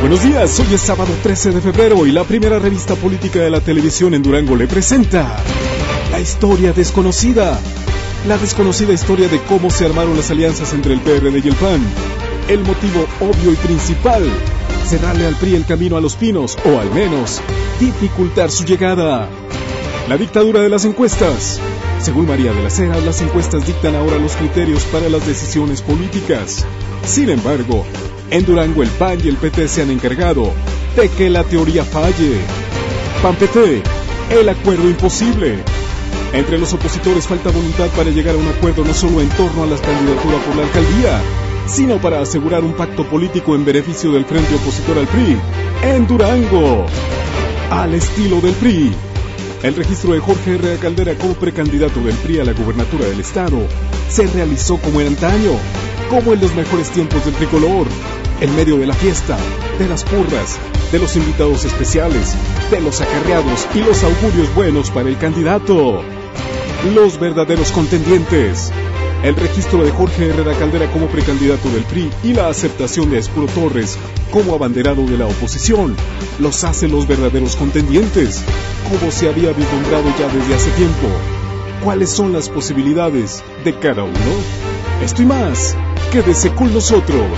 Buenos días, hoy es sábado 13 de febrero y la primera revista política de la televisión en Durango le presenta La historia desconocida. La desconocida historia de cómo se armaron las alianzas entre el PRD y el PAN. El motivo obvio y principal, cerrarle al PRI el camino a los pinos o al menos dificultar su llegada. La dictadura de las encuestas. Según María de la Cera, las encuestas dictan ahora los criterios para las decisiones políticas. Sin embargo, en Durango el PAN y el PT se han encargado de que la teoría falle. PAN-PT, el acuerdo imposible. Entre los opositores falta voluntad para llegar a un acuerdo no solo en torno a la candidatura por la alcaldía, sino para asegurar un pacto político en beneficio del frente opositor al PRI, en Durango, al estilo del PRI. El registro de Jorge R. Caldera como precandidato del PRI a la gubernatura del estado se realizó como en antaño, como en los mejores tiempos del tricolor, en medio de la fiesta, de las porras, de los invitados especiales, de los acarreados y los augurios buenos para el candidato. Los verdaderos contendientes. El registro de Jorge Herrera Caldera como precandidato del PRI y la aceptación de Escuro Torres como abanderado de la oposición los hace los verdaderos contendientes, como se había vislumbrado ya desde hace tiempo. ¿Cuáles son las posibilidades de cada uno? Esto y más, quédese con nosotros.